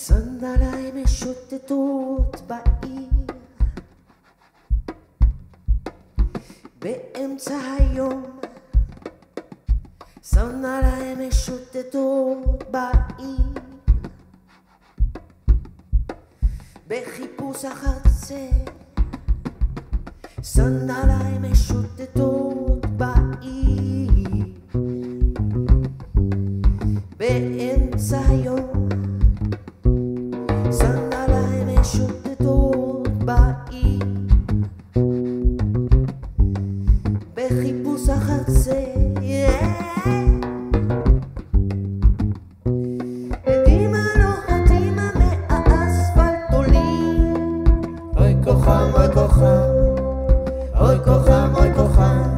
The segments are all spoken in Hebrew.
סנדלי משוטטות בעיר. באמצע היום סנדלי משוטטות בעיר. בחיפוש אחר צל סנדלי משוטטות אוי כוחם, אוי כוחם, אוי כוחם,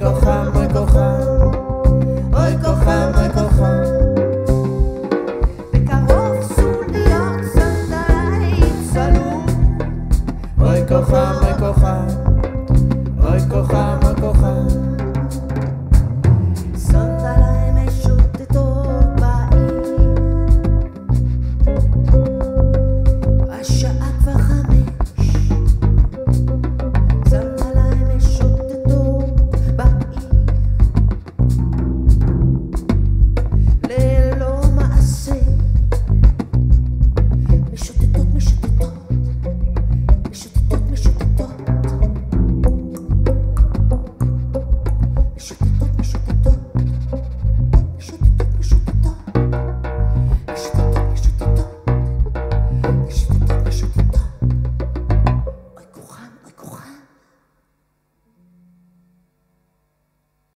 כוחם וכוחם